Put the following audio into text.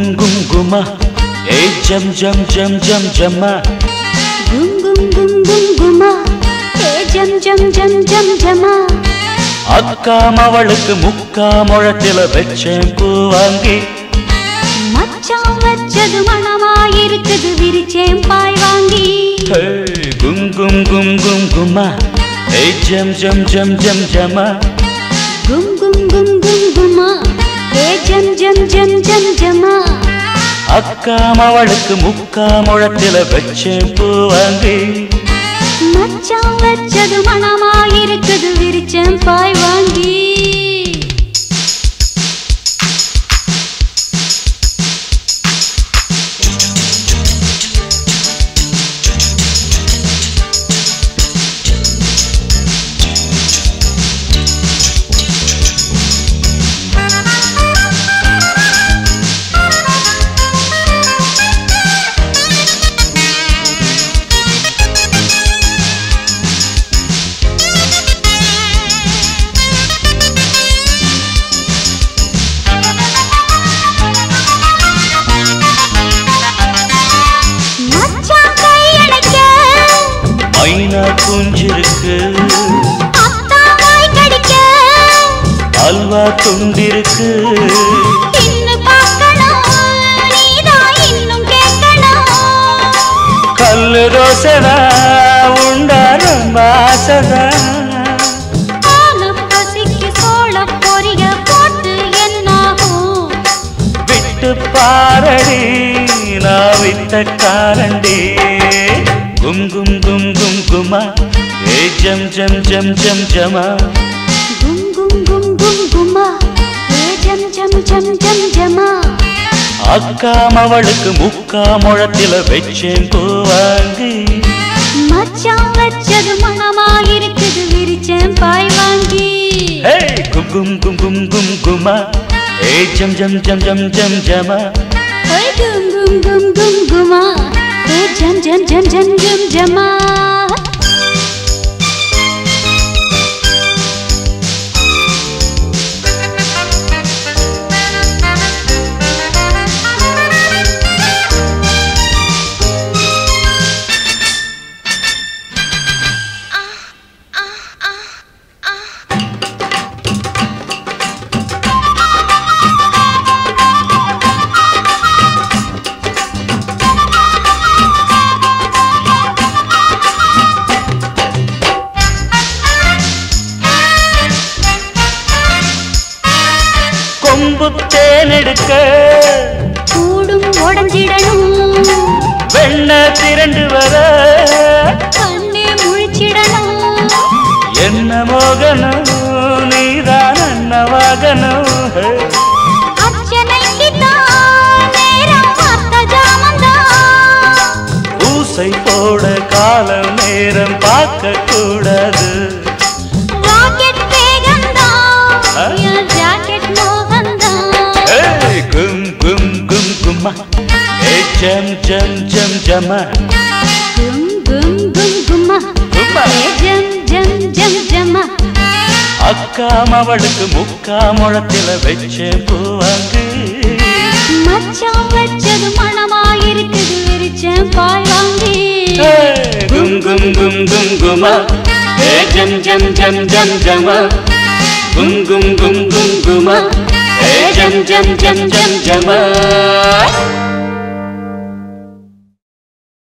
குமா ஏ ஜம் ஜம் ஜம் ஜம் ஜம்மா. கும் கும் கும் கும் குமா. ஏ ஜம் ஜம் ஜம் ஜம் ஜமா அக்கா அவளுக்கு முக்கா முழத்தில வச்சேன் பூ வாங்கி. மச்சான் வச்சது மணமாயிருக்குது விரிச்சேன் பாய் வாங்கி கும் கும் கும் கும் குமா. ஏ ஜம் ஜம் ஜம் ஜம் ஜம்மா. கும் கும் கும் கும் குமா. அக்காம் அவளுக்கு முக்கா முழத்தில வச்சேன் பூ வாங்கி. மச்சான் வச்சது மணமாயிருக்குது விரிச்சம் பாய் வாங்கி. மைனா குஞ்சிருக்கு. அல்வா துண்டிருக்கு. கல்லு ரோசதா உண்டா ரொம்ப ஆசதா பாரடி நான் விட்ட காரண்டி கும் கும் கும் கும் குமா ஏ ஜம் ஜம் ஜம் ஜம் ஜமா கும் கும் கும் கும் குமா ஏ ஜம் ஜம் ஜம் ஜம் ஜமா அக்கா அவளுக்கு முக்கா முழத்தில வச்சேன் பூவாங்கி மச்சான் வச்சது மனமாயிருக்குது விரிச்சேன் பாய் வாங்கி ஹே கும் கும் கும் கும் கும் குமா ஏ ஜம் ஜம் ஜம் ஜம் ஜம் ஜமா ஓய் கும் கும் கும் கும் குமா ஏ ஜம் ஜம் ஜம் ஜம் ஜம் ஜமா கொம்பு தேனெடுக்க கூடும் உடஞ்சிடணும். வெண்ண திரண்டு வர ஜம் ஜம் ஜம் ஜமா கும் கும் கும் கும்மா ஜம் ஜம் ஜம் ஜம்மா அக்கா அவளுக்கு முக்கா முழத்தில வச்ச பூவாங்கு மச்சான் வச்சது மணமாயிருக்குது விரிச்சேன் பாய் வாங்கி ஏய், கும் கும் கும் கும் குமா ஜம் ஜம் ஜம் ஜம் ஜமா கும் கும் கும் கும் குமா ஜம் ஜம் ஜம் ஜம் ஜமா